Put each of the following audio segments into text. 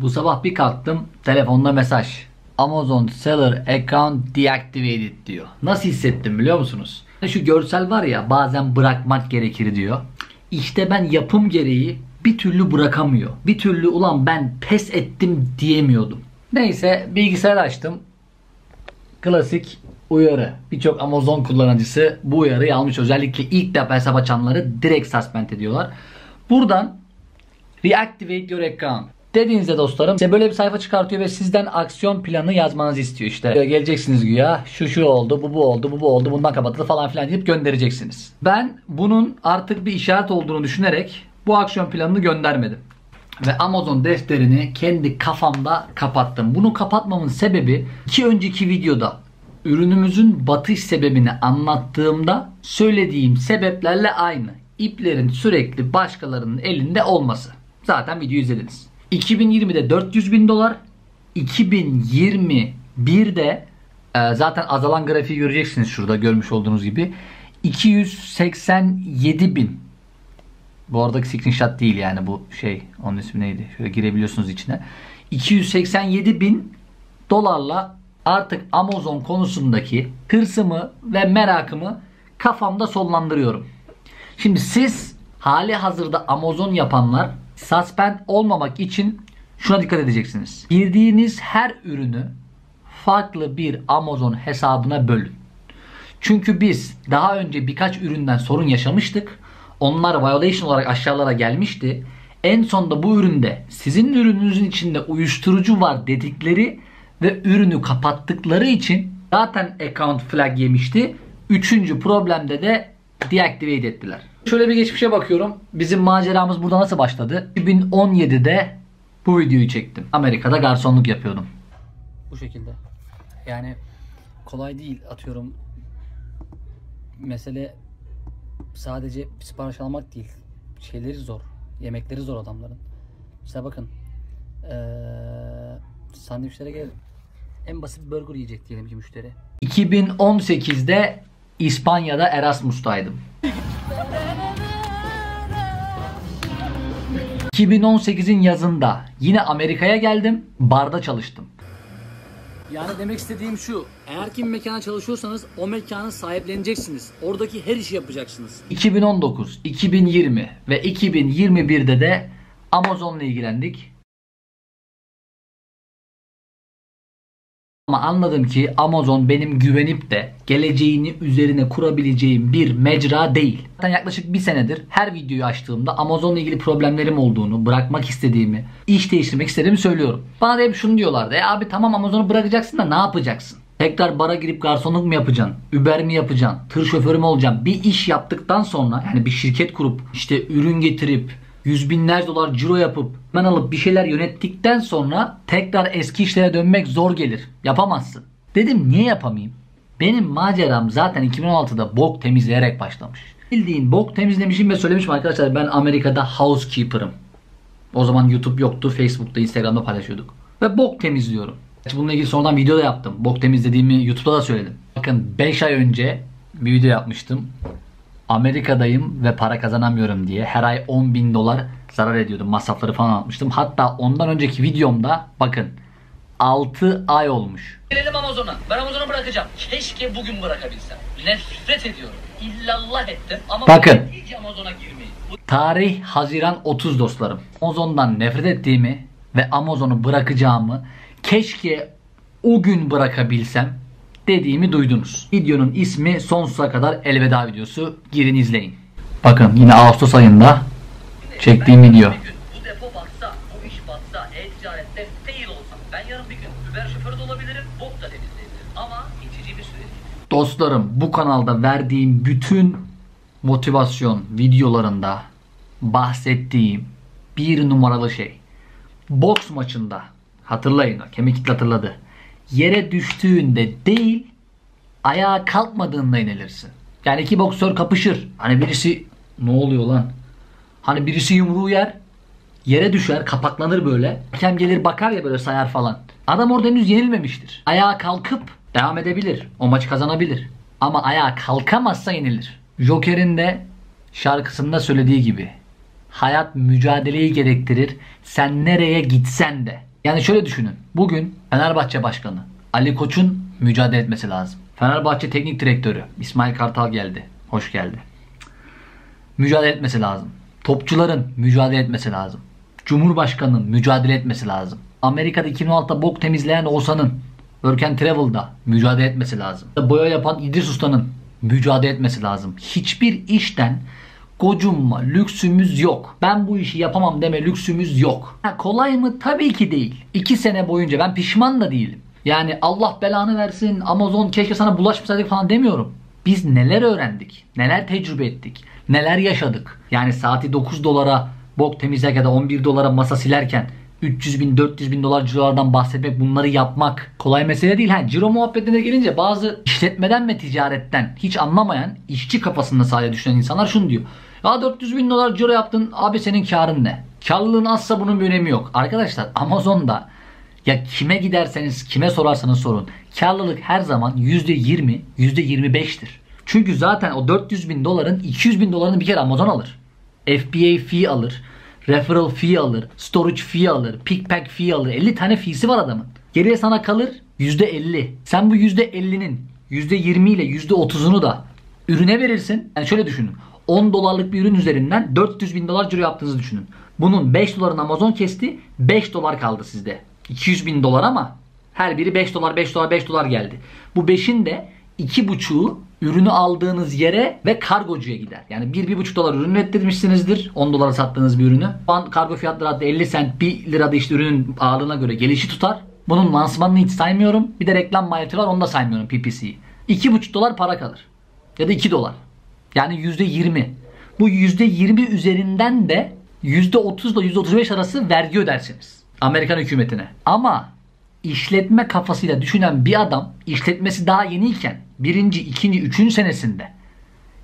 Bu sabah bir kalktım telefonda mesaj. Amazon Seller Account Deactivated diyor. Nasıl hissettim biliyor musunuz? Şu görsel var ya bazen bırakmak gerekir diyor. İşte ben yapım gereği bir türlü bırakamıyor. Bir türlü ulan ben pes ettim diyemiyordum. Neyse bilgisayar açtım. Klasik uyarı. Birçok Amazon kullanıcısı bu uyarıyı almış. Özellikle ilk defa hesap açanları direkt suspend ediyorlar. Buradan Reactivate your account. Dediğinizde dostlarım size böyle bir sayfa çıkartıyor ve sizden aksiyon planı yazmanızı istiyor işte. Geleceksiniz güya şu şu oldu bu bu oldu bu bu oldu bundan kapatıldı falan filan deyip göndereceksiniz. Ben bunun artık bir işaret olduğunu düşünerek bu aksiyon planını göndermedim. Ve Amazon defterini kendi kafamda kapattım. Bunu kapatmamın sebebi iki önceki videoda ürünümüzün batış sebebini anlattığımda söylediğim sebeplerle aynı. İplerin sürekli başkalarının elinde olması. Zaten videoyu izlediniz. 2020'de 400 bin dolar. 2021'de e, zaten azalan grafiği göreceksiniz şurada görmüş olduğunuz gibi. 287 bin. Bu aradaki screenshot değil yani bu şey. Onun ismi neydi? Şöyle girebiliyorsunuz içine. 287 bin dolarla artık Amazon konusundaki hırsımı ve merakımı kafamda sonlandırıyorum. Şimdi siz hali hazırda Amazon yapanlar suspend olmamak için şuna dikkat edeceksiniz. Girdiğiniz her ürünü farklı bir Amazon hesabına bölün. Çünkü biz daha önce birkaç üründen sorun yaşamıştık. Onlar violation olarak aşağılara gelmişti. En sonunda bu üründe sizin ürününüzün içinde uyuşturucu var dedikleri ve ürünü kapattıkları için zaten account flag yemişti. Üçüncü problemde de deactivate ettiler. Şöyle bir geçmişe bakıyorum. Bizim maceramız burada nasıl başladı? 2017'de bu videoyu çektim. Amerika'da garsonluk yapıyordum. Bu şekilde. Yani kolay değil atıyorum. Mesele sadece sipariş almak değil. Şeyleri zor. Yemekleri zor adamların. Mesela bakın. Ee, sandviçlere gel. En basit burger yiyecek diyelim ki müşteri. 2018'de İspanya'da Erasmus'taydım. 2018'in yazında yine Amerika'ya geldim. Barda çalıştım. Yani demek istediğim şu. Eğer ki bir mekana çalışıyorsanız o mekanı sahipleneceksiniz. Oradaki her işi yapacaksınız. 2019, 2020 ve 2021'de de Amazon'la ilgilendik. Ama anladım ki Amazon benim güvenip de geleceğini üzerine kurabileceğim bir mecra değil. Zaten yaklaşık bir senedir her videoyu açtığımda Amazon'la ilgili problemlerim olduğunu, bırakmak istediğimi, iş değiştirmek istediğimi söylüyorum. Bana da hep şunu diyorlardı. E abi tamam Amazon'u bırakacaksın da ne yapacaksın? Tekrar bara girip garsonluk mu yapacaksın? Uber mi yapacaksın? Tır şoförü mü olacaksın? Bir iş yaptıktan sonra yani bir şirket kurup işte ürün getirip yüz binler dolar ciro yapıp ben alıp bir şeyler yönettikten sonra tekrar eski işlere dönmek zor gelir. Yapamazsın. Dedim niye yapamayayım? Benim maceram zaten 2016'da bok temizleyerek başlamış. Bildiğin bok temizlemişim ve söylemişim arkadaşlar ben Amerika'da housekeeper'ım. O zaman YouTube yoktu. Facebook'ta, Instagram'da paylaşıyorduk. Ve bok temizliyorum. Bununla ilgili sonradan video da yaptım. Bok temizlediğimi YouTube'da da söyledim. Bakın 5 ay önce bir video yapmıştım. Amerika'dayım ve para kazanamıyorum diye her ay 10 bin dolar zarar ediyordum. Masrafları falan atmıştım. Hatta ondan önceki videomda bakın 6 ay olmuş. Gelelim Amazon'a. Ben Amazon'u bırakacağım. Keşke bugün bırakabilsem. Nefret ediyorum. İllallah ettim ama bakın. hiç Amazon'a girmeyin. Tarih Haziran 30 dostlarım. Amazon'dan nefret ettiğimi ve Amazon'u bırakacağımı keşke o gün bırakabilsem dediğimi duydunuz. Videonun ismi sonsuza kadar elveda videosu. Girin izleyin. Bakın yine Ağustos ayında çektiğim video. Dostlarım bu kanalda verdiğim bütün motivasyon videolarında bahsettiğim bir numaralı şey. Boks maçında hatırlayın kemik hatırladı yere düştüğünde değil ayağa kalkmadığında inilirsin. Yani iki boksör kapışır. Hani birisi ne oluyor lan? Hani birisi yumruğu yer yere düşer kapaklanır böyle. Hakem gelir bakar ya böyle sayar falan. Adam orada henüz yenilmemiştir. Ayağa kalkıp devam edebilir. O maçı kazanabilir. Ama ayağa kalkamazsa yenilir. Joker'in de şarkısında söylediği gibi hayat mücadeleyi gerektirir. Sen nereye gitsen de. Yani şöyle düşünün. Bugün Fenerbahçe Başkanı Ali Koç'un mücadele etmesi lazım. Fenerbahçe Teknik Direktörü İsmail Kartal geldi. Hoş geldi. Mücadele etmesi lazım. Topçuların mücadele etmesi lazım. Cumhurbaşkanının mücadele etmesi lazım. Amerika'da 2016'da bok temizleyen Oğuzhan'ın and Travel'da mücadele etmesi lazım. Boya yapan İdris Usta'nın mücadele etmesi lazım. Hiçbir işten gocunma lüksümüz yok. Ben bu işi yapamam deme lüksümüz yok. Ha, kolay mı? Tabii ki değil. 2 sene boyunca ben pişman da değilim. Yani Allah belanı versin Amazon keşke sana bulaşmasaydık falan demiyorum. Biz neler öğrendik? Neler tecrübe ettik? Neler yaşadık? Yani saati 9 dolara bok temizlerken ya da 11 dolara masa silerken 300 bin 400 bin dolar cirolardan bahsetmek bunları yapmak kolay mesele değil. Ha, ciro muhabbetine gelince bazı işletmeden ve ticaretten hiç anlamayan işçi kafasında sadece düşünen insanlar şunu diyor. Ya 400 bin dolar ciro yaptın abi senin karın ne? Karlılığın azsa bunun bir önemi yok. Arkadaşlar Amazon'da ya kime giderseniz kime sorarsanız sorun. Karlılık her zaman %20 %25'tir. Çünkü zaten o 400 bin doların 200 bin dolarını bir kere Amazon alır. FBA fee alır. Referral fee alır. Storage fee alır. Pick pack fee alır. 50 tane fee'si var adamın. Geriye sana kalır %50. Sen bu %50'nin %20 ile %30'unu da ürüne verirsin. Yani şöyle düşünün. 10 dolarlık bir ürün üzerinden 400 bin dolar ciro yaptığınızı düşünün. Bunun 5 doların Amazon kesti. 5 dolar kaldı sizde. 200 bin dolar ama her biri 5 dolar 5 dolar 5 dolar geldi. Bu 5'in de 2,5'u ürünü aldığınız yere ve kargocuya gider. Yani 1-1,5 dolar ürün ürettirmişsinizdir. 10 dolara sattığınız bir ürünü. Şu an kargo fiyatları hatta 50 sent 1 lirada işte ürünün ağırlığına göre gelişi tutar. Bunun lansmanını hiç saymıyorum. Bir de reklam maliyeti var onu da saymıyorum PPC'yi. 2,5 dolar para kalır. Ya da 2 dolar. Yani %20. Bu %20 üzerinden de %30 ile %35 arası vergi ödersiniz. Amerikan hükümetine. Ama işletme kafasıyla düşünen bir adam işletmesi daha yeniyken birinci, ikinci, üçüncü senesinde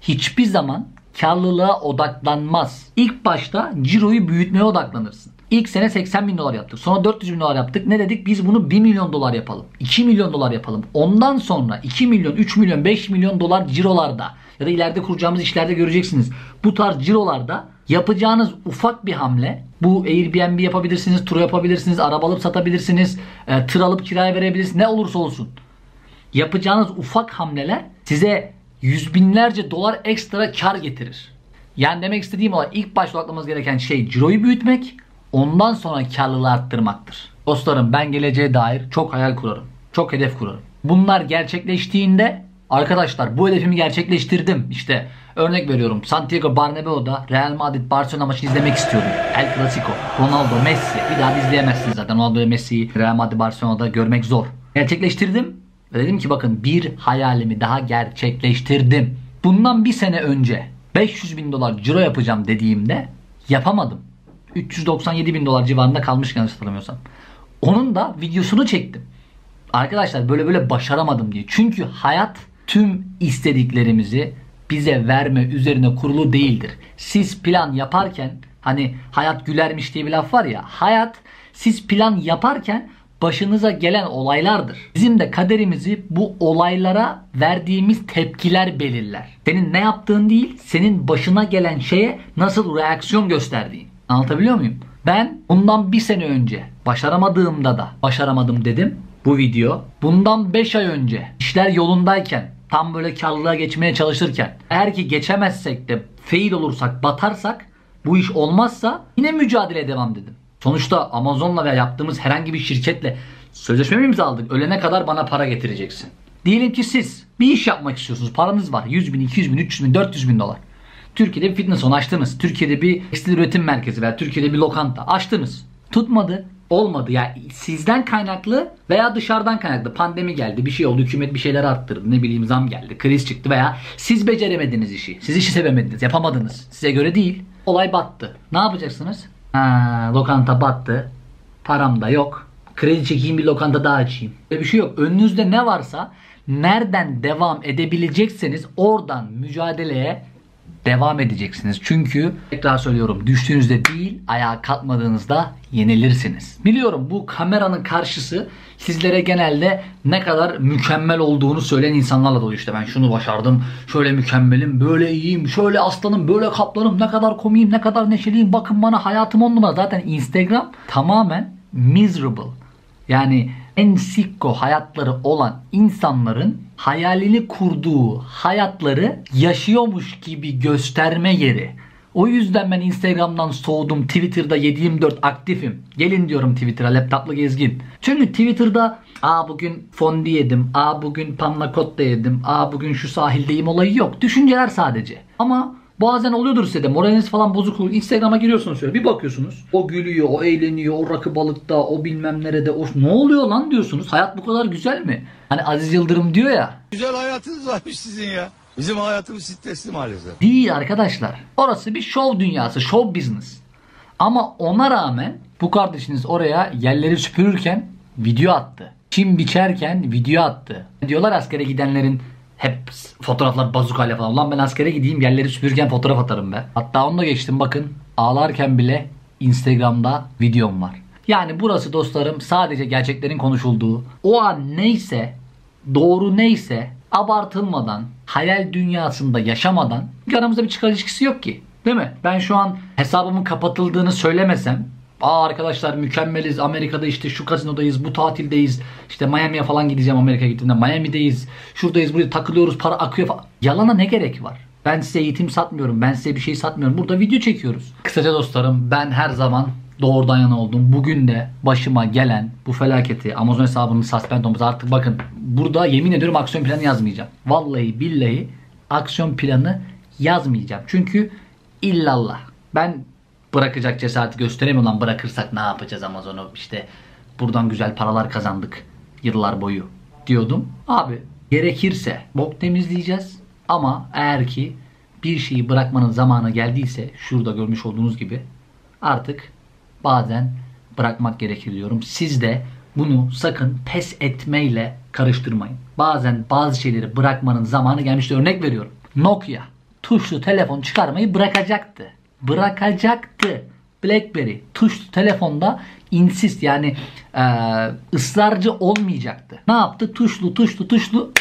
hiçbir zaman karlılığa odaklanmaz. İlk başta ciroyu büyütmeye odaklanırsın. İlk sene 80 bin dolar yaptık. Sonra 400 bin dolar yaptık. Ne dedik? Biz bunu 1 milyon dolar yapalım. 2 milyon dolar yapalım. Ondan sonra 2 milyon, 3 milyon, 5 milyon dolar cirolarda ya da ileride kuracağımız işlerde göreceksiniz. Bu tarz cirolarda yapacağınız ufak bir hamle bu Airbnb yapabilirsiniz, tur yapabilirsiniz, araba alıp satabilirsiniz, e, tır alıp kiraya verebilirsiniz ne olursa olsun. Yapacağınız ufak hamleler size yüz binlerce dolar ekstra kar getirir. Yani demek istediğim olay ilk başta odaklamamız gereken şey ciroyu büyütmek, ondan sonra karlılığı arttırmaktır. Dostlarım ben geleceğe dair çok hayal kurarım. Çok hedef kurarım. Bunlar gerçekleştiğinde arkadaşlar bu hedefimi gerçekleştirdim. İşte örnek veriyorum Santiago Bernabeu'da Real Madrid Barcelona maçını izlemek istiyordum. El Clasico, Ronaldo, Messi. Bir daha da izleyemezsiniz zaten. Ronaldo ve Messi'yi Real Madrid Barcelona'da görmek zor. Gerçekleştirdim. Ve dedim ki bakın bir hayalimi daha gerçekleştirdim. Bundan bir sene önce 500 bin dolar ciro yapacağım dediğimde yapamadım. 397 bin dolar civarında kalmış yanlış hatırlamıyorsam. Onun da videosunu çektim. Arkadaşlar böyle böyle başaramadım diye. Çünkü hayat tüm istediklerimizi bize verme üzerine kurulu değildir. Siz plan yaparken hani hayat gülermiş diye bir laf var ya. Hayat siz plan yaparken başınıza gelen olaylardır. Bizim de kaderimizi bu olaylara verdiğimiz tepkiler belirler. Senin ne yaptığın değil, senin başına gelen şeye nasıl reaksiyon gösterdiğin. Anlatabiliyor muyum? Ben bundan bir sene önce başaramadığımda da başaramadım dedim bu video. Bundan 5 ay önce işler yolundayken tam böyle karlılığa geçmeye çalışırken eğer ki geçemezsek de fail olursak batarsak bu iş olmazsa yine mücadele devam dedim. Sonuçta Amazon'la veya yaptığımız herhangi bir şirketle sözleşme mi imzaladık? Ölene kadar bana para getireceksin. Diyelim ki siz bir iş yapmak istiyorsunuz. Paranız var. 100 bin, 200 bin, 300 bin, 400 bin dolar. Türkiye'de bir fitness salonu açtınız. Türkiye'de bir tekstil üretim merkezi veya Türkiye'de bir lokanta açtınız. Tutmadı. Olmadı. Ya yani sizden kaynaklı veya dışarıdan kaynaklı pandemi geldi, bir şey oldu, hükümet bir şeyler arttırdı, ne bileyim zam geldi, kriz çıktı veya siz beceremediniz işi. Siz işi sevemediniz, yapamadınız. Size göre değil. Olay battı. Ne yapacaksınız? Ha, lokanta battı. Param da yok. Kredi çekeyim bir lokanta daha açayım. Böyle bir şey yok. Önünüzde ne varsa nereden devam edebilecekseniz oradan mücadeleye devam edeceksiniz. Çünkü tekrar söylüyorum düştüğünüzde değil ayağa kalkmadığınızda yenilirsiniz. Biliyorum bu kameranın karşısı sizlere genelde ne kadar mükemmel olduğunu söyleyen insanlarla dolu işte ben şunu başardım, şöyle mükemmelim, böyle iyiyim, şöyle aslanım, böyle kaplanım, ne kadar komiyim, ne kadar neşeliyim, bakın bana hayatım on numara. Zaten Instagram tamamen miserable yani en sikko hayatları olan insanların hayalini kurduğu hayatları yaşıyormuş gibi gösterme yeri. O yüzden ben Instagram'dan soğudum. Twitter'da 7-24 aktifim. Gelin diyorum Twitter'a laptoplu gezgin. Çünkü Twitter'da aa bugün fondi yedim, aa bugün panna cotta yedim, aa bugün şu sahildeyim olayı yok. Düşünceler sadece. Ama Bazen oluyordur size de moraliniz falan bozuk olur. Instagram'a giriyorsunuz şöyle bir bakıyorsunuz. O gülüyor, o eğleniyor, o rakı balıkta, o bilmem nerede. O ne oluyor lan diyorsunuz. Hayat bu kadar güzel mi? Hani Aziz Yıldırım diyor ya. Güzel hayatınız varmış sizin ya. Bizim hayatımız stresli maalesef. Değil arkadaşlar. Orası bir show dünyası, show business. Ama ona rağmen bu kardeşiniz oraya yerleri süpürürken video attı. Çim biçerken video attı. Diyorlar askere gidenlerin hep fotoğraflar bazukayla falan. Ulan ben askere gideyim yerleri süpürürken fotoğraf atarım be. Hatta onu da geçtim bakın. Ağlarken bile Instagram'da videom var. Yani burası dostlarım sadece gerçeklerin konuşulduğu. O an neyse, doğru neyse abartılmadan, hayal dünyasında yaşamadan aramızda bir çıkar ilişkisi yok ki. Değil mi? Ben şu an hesabımın kapatıldığını söylemesem Aa arkadaşlar mükemmeliz. Amerika'da işte şu kazinodayız, bu tatildeyiz. İşte Miami'ye falan gideceğim Amerika gittiğimde. Miami'deyiz. Şuradayız, burada takılıyoruz, para akıyor falan. Yalana ne gerek var? Ben size eğitim satmıyorum. Ben size bir şey satmıyorum. Burada video çekiyoruz. Kısaca dostlarım ben her zaman doğrudan yana oldum. Bugün de başıma gelen bu felaketi Amazon hesabının suspend olması artık bakın burada yemin ediyorum aksiyon planı yazmayacağım. Vallahi billahi aksiyon planı yazmayacağım. Çünkü illallah. Ben bırakacak cesareti gösteremiyor lan bırakırsak ne yapacağız Amazon'u işte buradan güzel paralar kazandık yıllar boyu diyordum. Abi gerekirse bok temizleyeceğiz ama eğer ki bir şeyi bırakmanın zamanı geldiyse şurada görmüş olduğunuz gibi artık bazen bırakmak gerekir diyorum. Siz de bunu sakın pes etmeyle karıştırmayın. Bazen bazı şeyleri bırakmanın zamanı gelmişti. Örnek veriyorum. Nokia tuşlu telefon çıkarmayı bırakacaktı bırakacaktı. BlackBerry tuşlu telefonda insist yani e, ısrarcı olmayacaktı. Ne yaptı? Tuşlu tuşlu tuşlu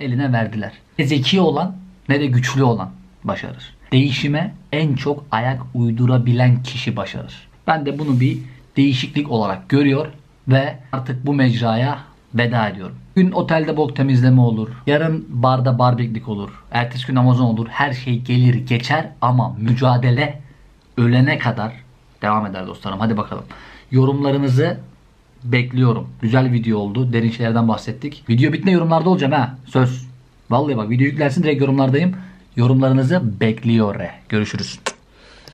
eline verdiler. Ne zeki olan ne de güçlü olan başarır. Değişime en çok ayak uydurabilen kişi başarır. Ben de bunu bir değişiklik olarak görüyor ve artık bu mecraya veda ediyorum. Gün otelde bok temizleme olur. Yarın barda barbeklik olur. Ertesi gün Amazon olur. Her şey gelir geçer ama mücadele ölene kadar devam eder dostlarım. Hadi bakalım. Yorumlarınızı bekliyorum. Güzel video oldu. Derin şeylerden bahsettik. Video bitme yorumlarda olacağım ha. Söz. Vallahi bak video yüklensin direkt yorumlardayım. Yorumlarınızı bekliyor. Görüşürüz.